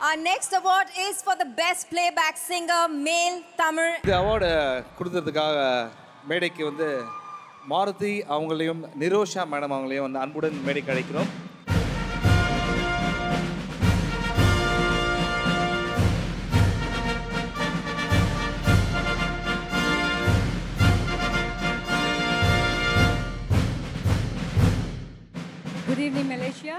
Our next award is for the best playback singer, male Tamil. இந்த award கொடுத்ததுக்காக மேடைக்கு வந்து மாருதி அவங்களையும் நிரோஷா மேடம் அவங்களையும் வந்து அன்புடன் மேடைக்கு அழைக்கிறோம் Good evening, Malaysia.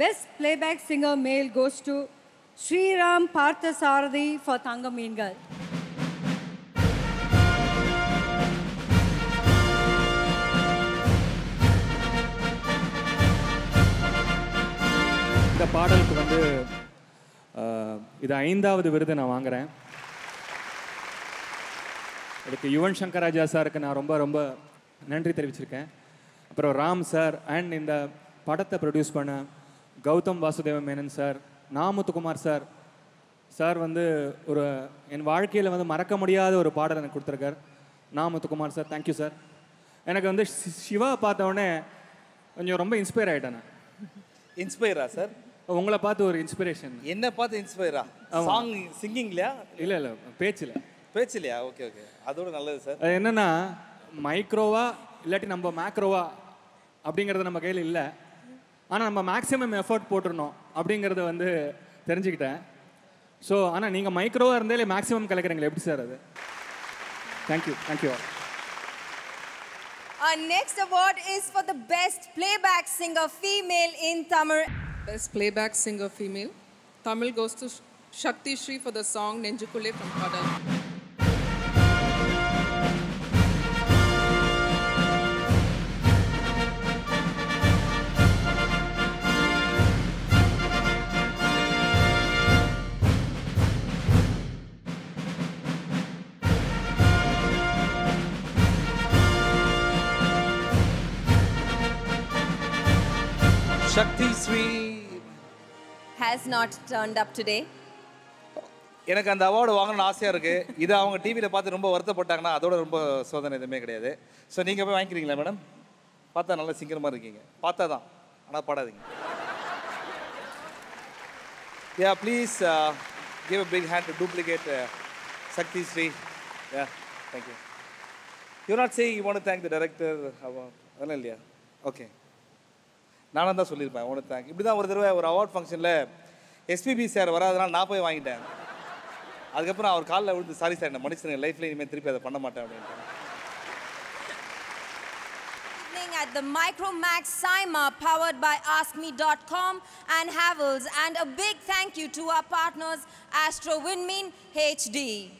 Best playback singer male goes to Sriram பார்த்த சாரதி ஃபார் தங்க மீன்கள் இந்த பாடலுக்கு வந்து இது ஐந்தாவது விருது நான் வாங்குறேன். இதுக்கு யுவன் சங்கர் ராஜா சாருக்கு நான் ரொம்ப ரொம்ப நன்றி தெரிவிச்சிருக்கேன். அப்புறம் ராம் சார் அண்ட் இந்த படத்தை ப்ரொடியூஸ் பண்ண Gautham Vasudev Menon sir Namuthukumar sir. Sir வந்து ஒரு என் வாழ்க்கையில் வந்து மறக்க முடியாத ஒரு பாடல் எனக்கு கொடுத்துருக்கார். நாமுத்துக்குமார் சார் தேங்க்யூ சார் எனக்கு வந்து சிவா பார்த்த உடனே கொஞ்சம் ரொம்ப இன்ஸ்பயர் ஆகிட்டேன் நான். இன்ஸ்பயரா சார் உங்களை பார்த்து ஒரு இன்ஸ்பிரேஷன் என்ன பார்த்து இன்ஸ்பயரா சாங் சிங்கிங்லையா இல்லை இல்லை பேச்சில். பேச்சுலையா? ஓகே ஓகே அதோட நல்லது சார் அது என்னன்னா மைக்ரோவா இல்லாட்டி நம்ம மேக்ரோவா அப்படிங்கிறது நம்ம கையில் இல்லை. ஆனால் நம்ம மேக்ஸிமம் எஃபர்ட் போட்டுருணும் அப்படிங்கிறத வந்து தெரிஞ்சுக்கிட்டேன் ஸோ ஆனால் நீங்கள் மைக்ரோவாக இருந்தாலே மேக்ஸிமம் கலக்கிறீங்களே எப்படி சார் அது thank you thank you Our next award is for the best playback singer, female in Tamil. Best playback singer female. Tamil goes to Shakti Shri for the song Nenjukule from Kadal. Shakthi Sri Has not turned up today. எனக்கு அந்த award வாங்கணும்னு ஆசையாக இருக்குது இதை அவங்க டிவியில் பார்த்து ரொம்ப வருத்தப்பட்டாங்கன்னா அதோட ரொம்ப சோதனை எதுவுமே கிடையாது. ஸோ நீங்கள் போய் வாங்கிக்கிறீங்களா மேடம் பார்த்தா நல்லா சிங்கரமாக இருக்கீங்க. பார்த்தா தான். ஆனால் பாடாதீங்க. Yeah please give a big hand duplicate Shakthi Sri yeah thank you you not saying you want thank the director அதெல்லாம் இல்லையா? ஓகே நானும் தான் சொல்லியிருப்பேன் உனக்கு தேங்க் இப்படி தான் ஒரு தடவை ஒரு அவார்ட் ஃபங்க்ஷனில் எஸ்பிபி சார் வராதனால நான் போய் வாங்கிட்டேன் அதுக்கப்புறம் அவர் காலில் விழுந்து சாரி சார் என்ன மனுஷன் லைஃப்ல இனிமேல் திருப்பி அதை பண்ண மாட்டேன் அப்படின்ட்டு at the Micromax Saima powered by AskMe.com and Havels. And a big thank you to our partners, Astro Winmin HD.